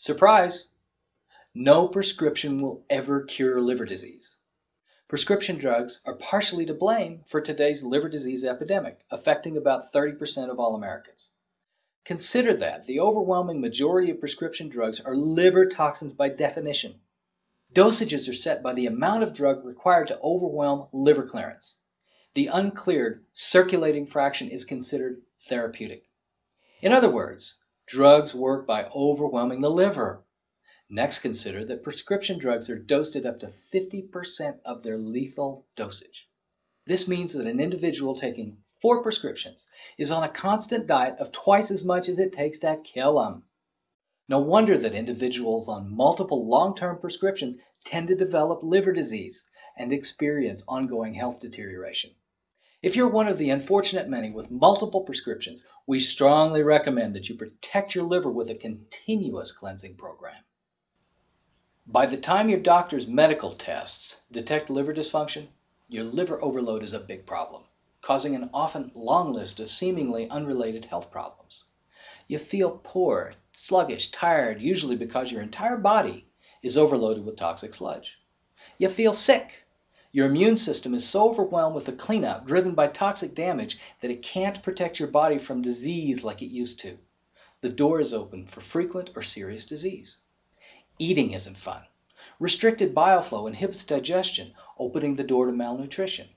Surprise! No prescription will ever cure liver disease. Prescription drugs are partially to blame for today's liver disease epidemic, affecting about 30% of all Americans. Consider that the overwhelming majority of prescription drugs are liver toxins by definition. Dosages are set by the amount of drug required to overwhelm liver clearance. The uncleared circulating fraction is considered therapeutic. In other words, drugs work by overwhelming the liver. Next, consider that prescription drugs are dosed at up to 50% of their lethal dosage. This means that an individual taking four prescriptions is on a constant diet of twice as much as it takes to kill them. No wonder that individuals on multiple long-term prescriptions tend to develop liver disease and experience ongoing health deterioration. If you're one of the unfortunate many with multiple prescriptions, we strongly recommend that you protect your liver with a continuous cleansing program. By the time your doctor's medical tests detect liver dysfunction, your liver overload is a big problem, causing an often long list of seemingly unrelated health problems. You feel poor, sluggish, tired, usually because your entire body is overloaded with toxic sludge. You feel sick. Your immune system is so overwhelmed with the cleanup driven by toxic damage that it can't protect your body from disease like it used to. The door is open for frequent or serious disease. Eating isn't fun. Restricted bile flow inhibits digestion, opening the door to malnutrition.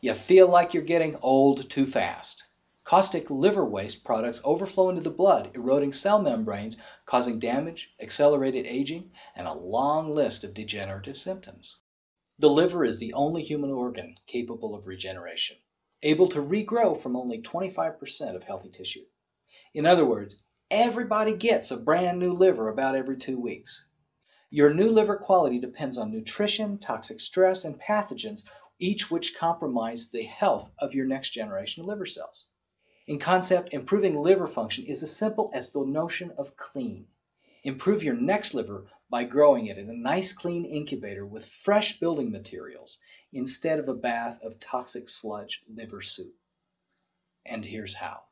You feel like you're getting old too fast. Caustic liver waste products overflow into the blood, eroding cell membranes, causing damage, accelerated aging, and a long list of degenerative symptoms. The liver is the only human organ capable of regeneration, able to regrow from only 25% of healthy tissue. In other words, Everybody gets a brand new liver about every two weeks. Your new liver quality depends on nutrition, toxic stress, and pathogens, each which compromise the health of your next generation of liver cells. In concept, improving liver function is as simple as the notion of clean. Improve your next liver by growing it in a nice clean incubator with fresh building materials instead of a bath of toxic sludge liver soup. And here's how.